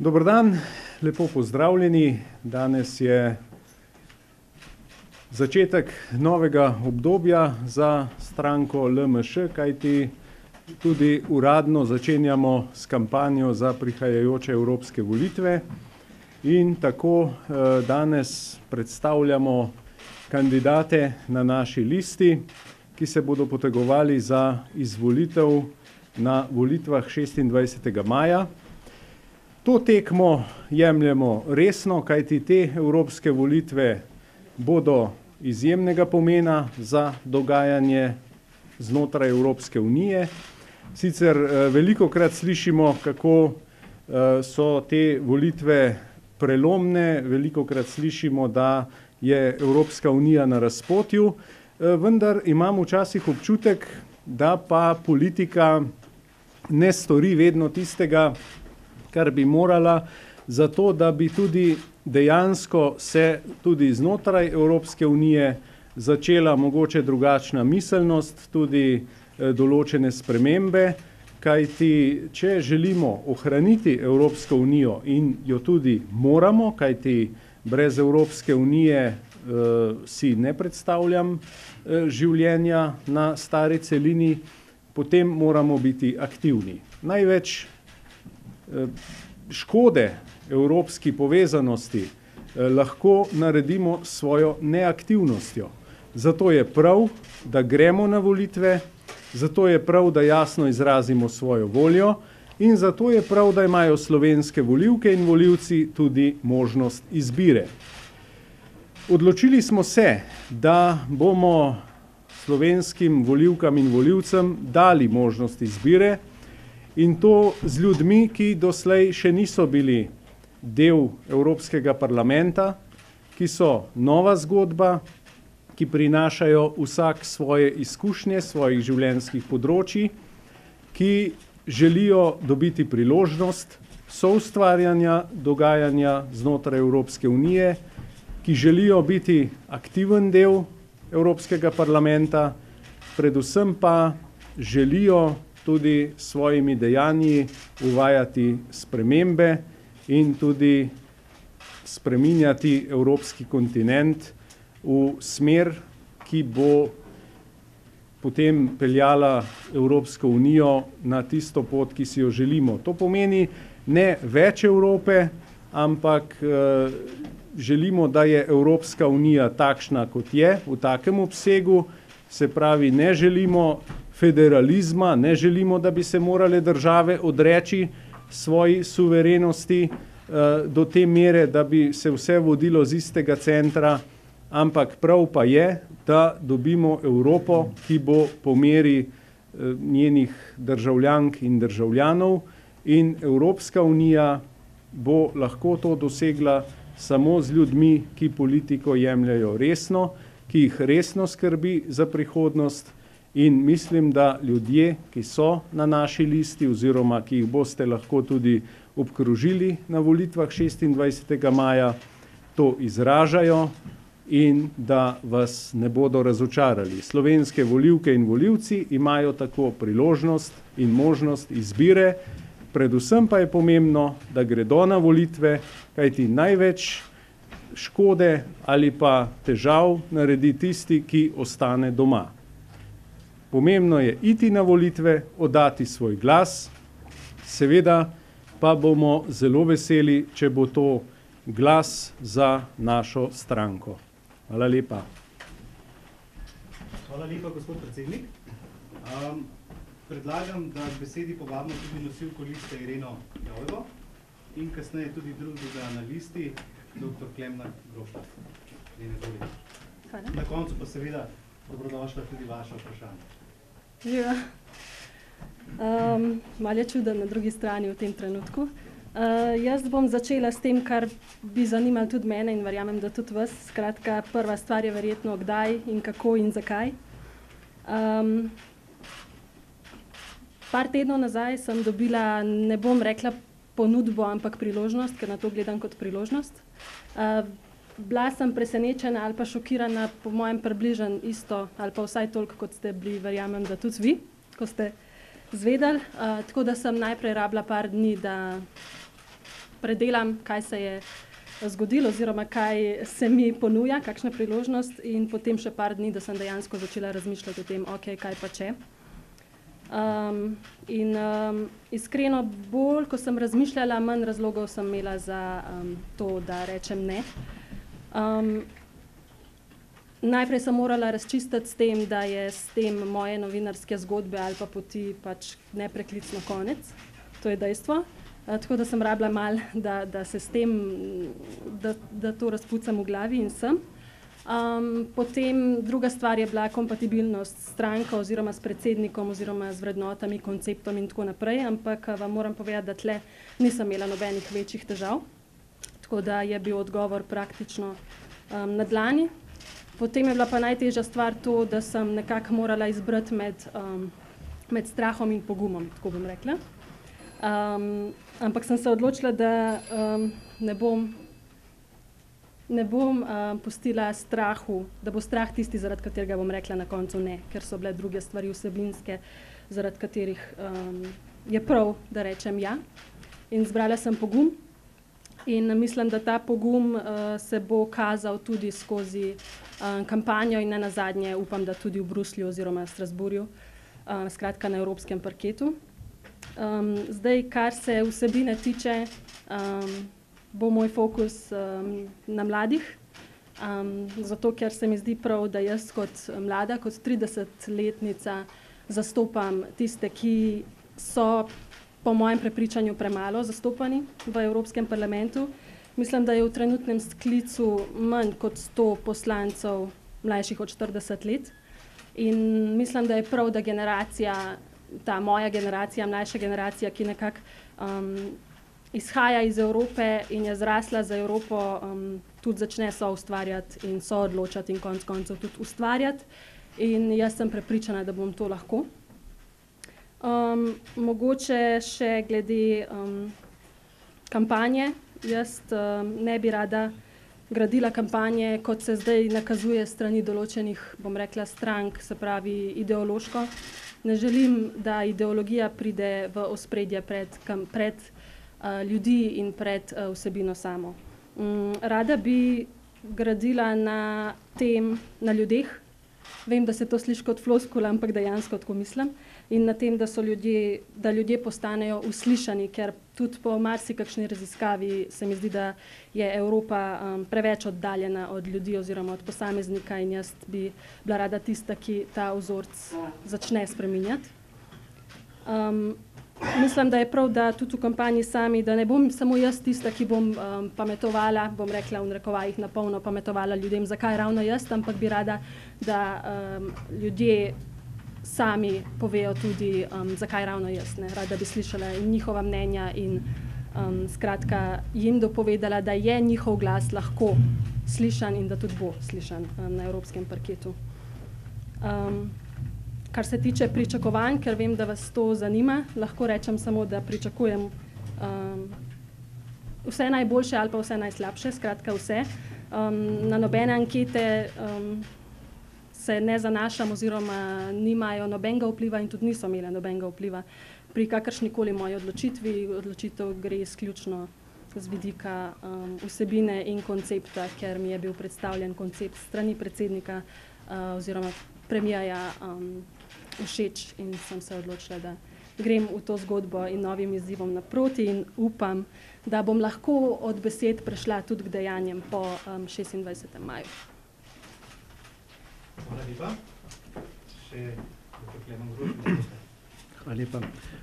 Dober dan, lepo pozdravljeni. Danes je začetek novega obdobja za stranko LMŠ, kajti tudi uradno začenjamo s kampanjo za prihajajoče evropske volitve. In tako danes predstavljamo kandidate na naši listi, ki se bodo potegovali za izvolitev na volitvah šestindvajsetega maja. To tekmo jemljemo resno, kajti te evropske volitve bodo izjemnega pomena za dogajanje znotraj Evropske unije. Sicer velikokrat slišimo, kako so te volitve prelomne, velikokrat slišimo, da je Evropska unija na razpotju, vendar imam včasih občutek, da pa politika ne stori vedno tistega, kar bi morala, zato da bi tudi dejansko se tudi znotraj Evropske unije začela mogoče drugačna miselnost, tudi določene spremembe. Kajti če želimo ohraniti Evropsko unijo in jo tudi moramo, kajti brez Evropske unije si ne predstavljam življenja na stari celini, potem moramo biti aktivni. Največ škode evropski povezanosti lahko naredimo s svojo neaktivnostjo. Zato je prav, da gremo na volitve, zato je prav, da jasno izrazimo svojo voljo, in zato je prav, da imajo slovenske volivke in volivci tudi možnost izbire. Odločili smo se, da bomo slovenskim volivkam in volivcem dali možnost izbire in to z ljudmi, ki doslej še niso bili del Evropskega parlamenta, ki so nova zgodba, ki prinašajo vsak svoje izkušnje svojih življenjskih področij, ki želijo dobiti priložnost soustvarjanja dogajanja znotraj Evropske unije, ki želijo biti aktiven del Evropskega parlamenta, predvsem pa želijo tudi s svojimi dejanji uvajati spremembe in tudi spreminjati evropski kontinent v smer, ki bo potem peljala Evropsko unijo na tisto pot, ki si jo želimo. To pomeni ne več Evrope, ampak želimo, da je Evropska unija takšna, kot je, v takem obsegu, se pravi, ne želimo federalizma, ne želimo, da bi se morale države odreči svoji suverenosti do te mere, da bi se vse vodilo z istega centra, ampak prav pa je, da dobimo Evropo, ki bo po meri njenih državljank in državljanov, in Evropska unija bo lahko to dosegla samo z ljudmi, ki politiko jemljejo resno, ki jih resno skrbi za prihodnost, in mislim, da ljudje, ki so na naši listi oziroma ki jih boste lahko tudi obkrožili na volitvah šestindvajsetega maja, to izražajo in da vas ne bodo razočarali. Slovenske volivke in volivci imajo tako priložnost in možnost izbire, predvsem pa je pomembno, da gredo na volitve, kajti največ škode ali pa težav naredi tisti, ki ostane doma. Pomembno je iti na volitve, oddati svoj glas, seveda pa bomo zelo veseli, če bo to glas za našo stranko. Hvala lepa. Hvala lepa, gospod predsednik. predlagam, da k besedi povabimo tudi nosilko liste Ireno Jovego in kasneje tudi drugega na listi, doktor Klemna izvoli. Na koncu pa seveda dobrodošla tudi vaša vprašanja. Živijo. malo je čudno na drugi strani v tem trenutku. jaz bom začela s tem, kar bi zanimalo tudi mene in verjamem, da tudi vas, skratka, prva stvar je verjetno, kdaj in kako in zakaj. par tednov nazaj sem dobila, ne bom rekla ponudbo, ampak priložnost, ker na to gledam kot priložnost. Bila sem presenečena ali pa šokirana, po mojem približno isto ali pa vsaj toliko, kot ste bili, verjamem, da tudi vi, ko ste izvedeli, tako da sem najprej rabila par dni, da predelam, kaj se je zgodilo, oziroma kaj se mi ponuja, kakšna priložnost, in potem še par dni, da sem dejansko začela razmišljati o tem, okay, kaj pa če. Um, in um, iskreno, bolj ko sem razmišljala, manj razlogov sem imela za um, to, da rečem ne. Um, najprej sem morala razčistiti s tem, da je s tem moje novinarske zgodbe ali pa poti pač nepreklicno konec. To je dejstvo. Uh, tako da sem rabila mal, da, da se s tem, da, da to razpucam v glavi in sem. Um, potem druga stvar je bila kompatibilnost stranko oziroma s predsednikom oziroma z vrednotami, konceptom in tako naprej, ampak vam moram povedati, da tle nisem imela nobenih večjih težav, tako da je bil odgovor praktično um, na dlani. Potem je bila pa najtežja stvar to, da sem nekako morala izbrati med, um, med strahom in pogumom, tako bom rekla. Um, ampak sem se odločila, da um, ne bom ne bom uh, pustila strahu, da bo strah tisti, zaradi katerega bom rekla na koncu ne, ker so bile druge stvari vsebinske, zaradi katerih um, je prav, da rečem ja. In zbrala sem pogum. In mislim, da ta pogum uh, se bo kazal tudi skozi uh, kampanjo, in ne na zadnje, upam, da tudi v Bruslju oziroma Strasburju, uh, skratka na evropskem parketu. Um, zdaj, kar se vsebine tiče, um, bo moj fokus um, na mladih. Um, zato, ker se mi zdi prav, da jaz kot mlada, kot 30-letnica, zastopam tiste, ki so, po mojem prepričanju, premalo zastopani v Evropskem parlamentu. Mislim, da je v trenutnem sklicu manj kot 100 poslancev mlajših od 40 let. In mislim, da je prav, da generacija, ta moja generacija, mlajša generacija, ki nekako um, izhaja iz Evrope in je zrasla za Evropo, um, tudi začne so ustvarjati in so odločati in konec koncev tudi ustvarjati. In jaz sem prepričana, da bom to lahko. Um, mogoče še glede um, kampanje. Jaz um, ne bi rada gradila kampanje, kot se zdaj nakazuje strani določenih, bom rekla, strank, se pravi ideološko. Ne želim, da ideologija pride v ospredje pred, kam, pred Eh, ljudi in pred uh, vsebino samo. Um, rada bi gradila na tem, na ljudeh. Vem, da se to sliši kot floskula, ampak dejansko tako mislim. In na tem, da, ljudje, da ljudje postanejo uslišani, ker tudi po marsikakšni raziskavi se mi zdi, da je Evropa um, preveč oddaljena od ljudi oziroma od posameznika in jaz bi bila rada tista, ki ta vzorc začne spreminjati. Um, mislim, da je prav, da tudi v kampanji sami, da ne bom samo jaz tista, ki bom um, pametovala, bom rekla v rekovajih na polno pametovala ljudem, zakaj ravno jaz, ampak bi rada, da um, ljudje sami povejo tudi, um, zakaj ravno jaz. Ne? Rada bi slišala njihova mnenja in um, skratka jim dopovedala, da je njihov glas lahko slišan in da tudi bo slišan um, na evropskem parketu. Um, Kar se tiče pričakovanj, ker vem, da vas to zanima, lahko rečem samo, da pričakujem um, vse najboljše ali pa vse najslabše, skratka vse. Um, na nobene ankete um, se ne zanašam oziroma nimajo nobenega vpliva in tudi niso imele nobenega vpliva pri kakršni koli moji odločitvi. Odločitev gre izključno z vidika um, vsebine in koncepta, ker mi je bil predstavljen koncept strani predsednika uh, oziroma premijaja um, všeč in sem se odločila, da grem v to zgodbo in novim izzivom naproti in upam, da bom lahko od besed prešla tudi k dejanjem po um, 26. maju. Hvala lepa. Še Hvala lepa.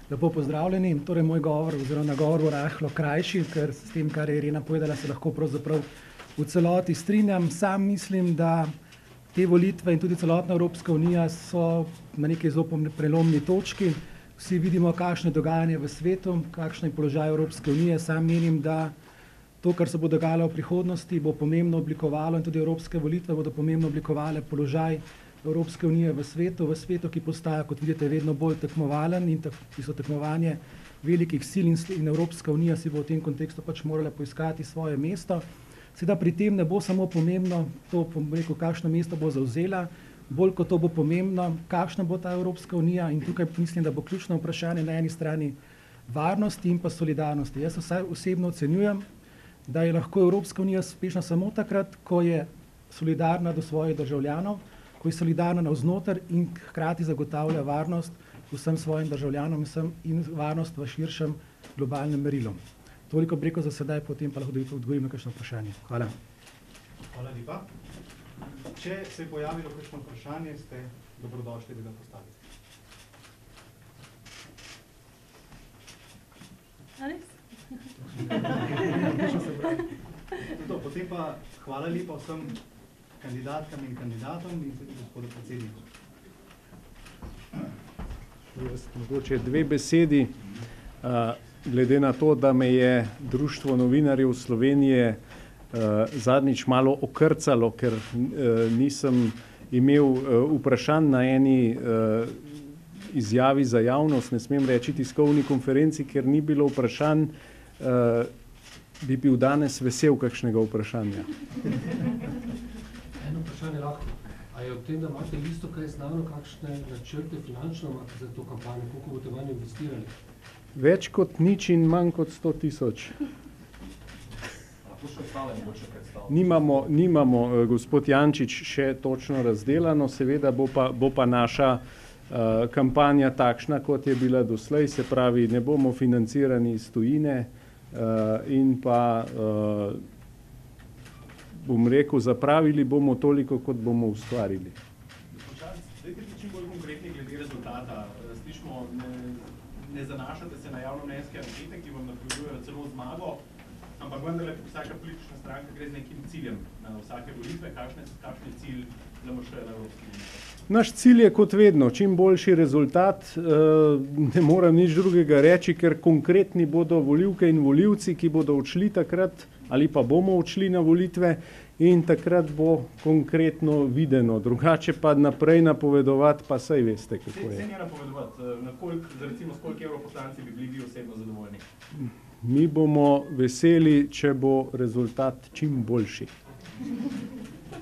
Lepo pozdravljeni. Torej, moj govor, oziroma nagovor bo rahlo krajši, ker s tem, kar je Irena povedala, se lahko pravzaprav v celoti strinjam. Sam mislim, da te volitve in tudi celotna Evropska unija so na neki zelo prelomni točki. Vsi vidimo, kakšno je dogajanje v svetu, kakšen je položaj Evropske unije. Sam menim, da to, kar se bo dogajalo v prihodnosti, bo pomembno oblikovalo in tudi evropske volitve bodo pomembno oblikovale položaj Evropske unije v svetu, v svetu, ki postaja, kot vidite, vedno bolj tekmovalen in ki so tekmovanje velikih sil in, in Evropska unija si bo v tem kontekstu pač morala poiskati svoje mesto. Seveda pri tem ne bo samo pomembno to, rekel, kakšno mesto bo zauzela, bolj kot to bo pomembno, kakšna bo ta Evropska unija in tukaj mislim, da bo ključno vprašanje na eni strani varnosti in pa solidarnosti. Jaz vsaj osebno ocenjujem, da je lahko Evropska unija uspešna samo takrat, ko je solidarna do svojih državljanov, ko je solidarna navznoter in hkrati zagotavlja varnost vsem svojim državljanom vsem in varnost v širšem globalnem merilu. Toliko breko za sedaj, potem pa lahko odgovorim na kakšno vprašanje. Hvala. Hvala lepa. Če se je pojavilo kakšno vprašanje, ste dobrodošli, da ga postavite. to, potem pa hvala lepa vsem kandidatkam in kandidatom in tudi gospodu predsedniku. Mogoče dve besedi. Glede na to, da me je Društvo novinarjev Slovenije zadnjič malo okrcalo, ker nisem imel vprašanj na eni izjavi za javnost, ne smem reči tiskovni konferenci, ker ni bilo vprašanj, bi bil danes vesel kakšnega vprašanja. Eno vprašanje lahko. A je ob tem, da imate listo kaj znano, kakšne načrte finančno imate za to kampanjo, koliko boste vanjo investirali? Več kot nič in manj kot sto tisoč. Nimamo, nimamo, gospod Jančič, še točno razdelano, seveda bo pa, bo pa naša kampanja takšna, kot je bila doslej, se pravi, ne bomo financirani iz tujine in pa bom rekel, zapravili bomo toliko, kot bomo ustvarili. Dajte čim bolj konkretni glede rezultata. Slišimo, ne, ne zanašate se na javnomnenjske ankete, ki vam napovedujejo celo zmago, ampak vendarle vsaka politična stranka gre z nekim ciljem na vsake volitve. Kakšen je cilj LMŠ-ja na evropskih volitvah? Naš cilj je kot vedno čim boljši rezultat, ne morem nič drugega reči, ker konkretni bodo volivke in volivci, ki bodo odšli takrat ali pa bomo odšli na volitve in takrat bo konkretno videno, drugače pa naprej napovedovati, pa saj veste, kako je. Saj ni napovedovati, na koliko, recimo s koliko evroposlanci bi bili vi osebno zadovoljni? Mi bomo veseli, če bo rezultat čim boljši.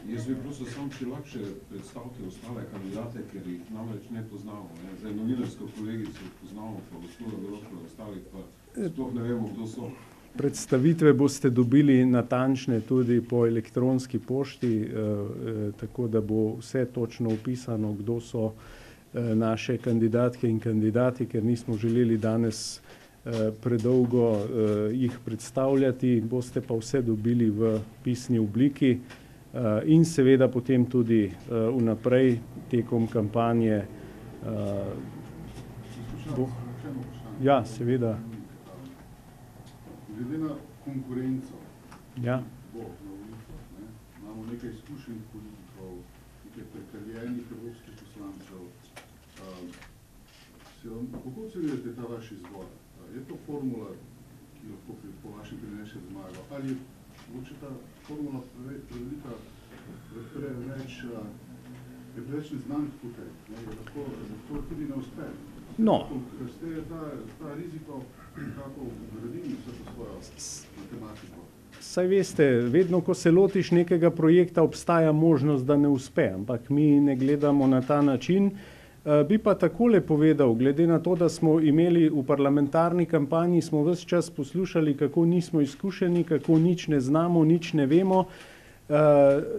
Jaz bi prosil samo, če lahko še predstavite ostale kandidate, ker jih namreč ne poznamo, ne. Zdaj novinarsko kolegico poznamo, pa gospoda Grošlja, ostalih pa sploh ne vemo, kdo so. Predstavitve boste dobili natančne tudi po elektronski pošti, tako da bo vse točno opisano, kdo so naše kandidatke in kandidati, ker nismo želeli danes predolgo jih predstavljati, boste pa vse dobili v pisni obliki in seveda potem tudi vnaprej tekom kampanje bo. Ja, seveda. Glede na konkurenco Ja. bo na volitvah, ne, imamo nekaj izkušenj politikov, nekaj prekaljenih evropskih poslancev. Kako ocenjujete ta vaš izbor? Je to formula, ki lahko po vašem prinese zmago, ali mogoče ta formula prevelika, preveč, je preveč neznank tukaj, ne, je lahko, lahko tudi ne uspe? No. Ker ste ta, ta riziko nekako vgradili vse to svojo matematiko. Saj veste, vedno, ko se lotiš nekega projekta, obstaja možnost, da ne uspe, ampak mi ne gledamo na ta način. Bi pa takole povedal, glede na to, da smo imeli v parlamentarni kampanji, smo ves čas poslušali, kako nismo izkušeni, kako nič ne znamo, nič ne vemo.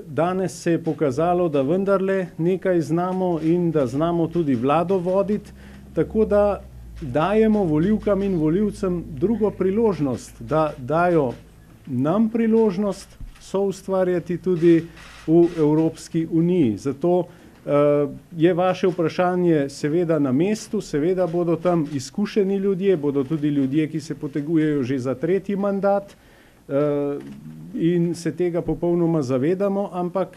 Danes se je pokazalo, da vendarle nekaj znamo in da znamo tudi vlado voditi, tako da dajemo volivkam in volivcem drugo priložnost, da dajo nam priložnost soustvarjati tudi v Evropski uniji. Zato je vaše vprašanje seveda na mestu, seveda bodo tam izkušeni ljudje, bodo tudi ljudje, ki se potegujejo že za tretji mandat, in se tega popolnoma zavedamo, ampak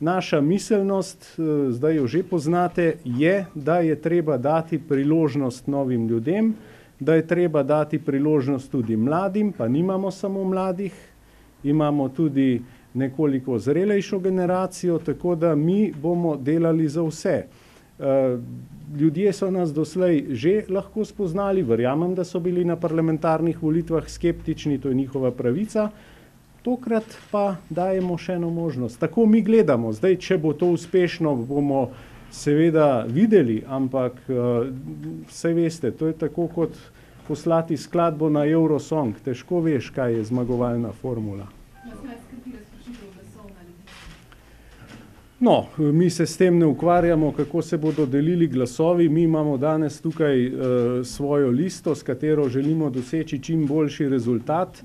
naša miselnost, zdaj jo že poznate, je, da je treba dati priložnost novim ljudem, da je treba dati priložnost tudi mladim, pa nimamo samo mladih, imamo tudi nekoliko zrelejšo generacijo, tako da mi bomo delali za vse. Ljudje so nas doslej že lahko spoznali, verjamem, da so bili na parlamentarnih volitvah skeptični, to je njihova pravica, tokrat pa dajemo še eno možnost. Tako mi gledamo, zdaj, če bo to uspešno, bomo seveda videli, ampak saj veste, to je tako kot poslati skladbo na Eurosong, težko veš, kaj je zmagovalna formula. No, mi se s tem ne ukvarjamo, kako se bodo delili glasovi. Mi imamo danes tukaj uh, svojo listo, s katero želimo doseči čim boljši rezultat.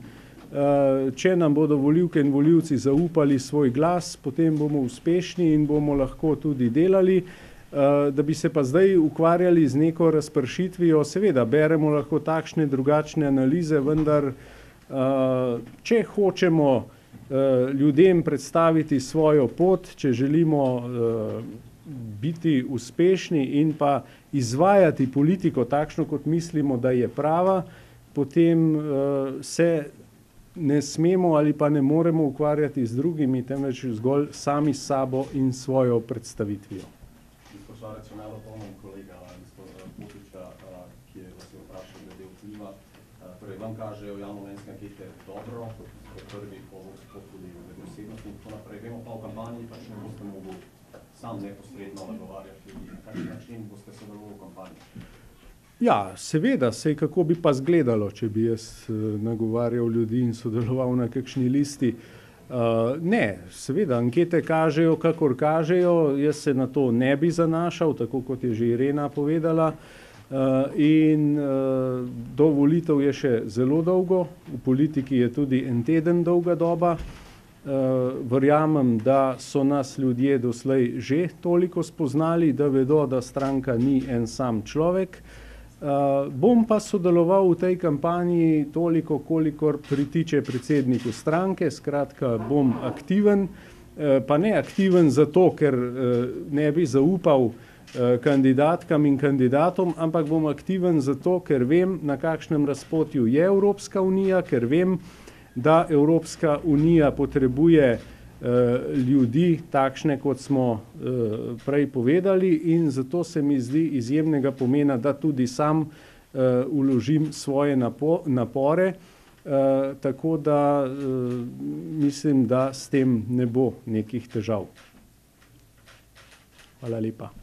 Uh, če nam bodo volivke in volivci zaupali svoj glas, potem bomo uspešni in bomo lahko tudi delali. Uh, da bi se pa zdaj ukvarjali z neko razpršitvijo, seveda beremo lahko takšne drugačne analize, vendar uh, če hočemo ljudem predstaviti svojo pot, če želimo eh, biti uspešni in pa izvajati politiko takšno, kot mislimo, da je prava, potem eh, se ne smemo ali pa ne moremo ukvarjati z drugimi, temveč zgolj sami s sabo in svojo predstavitvijo. Torej, vam kažejo javno-mnenjske ankete dobro, kot prvi vemo pa v kampanji, pač ne boste mogli sam neposredno nagovarjati ljudi. Na kakšen način boste sodelovali v kampanji? Ja, seveda, sej kako bi pa zgledalo, če bi jaz uh, nagovarjal ljudi in sodeloval na kakšni listi. Uh, ne, seveda, ankete kažejo, kakor kažejo, jaz se na to ne bi zanašal, tako kot je že Irena povedala. Uh, in uh, do volitev je še zelo dolgo, v politiki je tudi en teden dolga doba. Uh, verjamem, da so nas ljudje doslej že toliko spoznali, da vedo, da stranka ni en sam človek. Bom pa sodeloval v tej kampanji toliko, kolikor pritiče predsedniku stranke, skratka bom aktiven, pa ne aktiven zato, ker ne bi zaupal kandidatkam in kandidatom, ampak bom aktiven zato, ker vem, na kakšnem razpotju je Evropska unija, ker vem, da Evropska unija potrebuje uh, ljudi, takšne kot smo uh, prej povedali, in zato se mi zdi izjemnega pomena, da tudi sam uložim svoje napo napore, tako da mislim, da s tem ne bo nekih težav. Hvala lepa.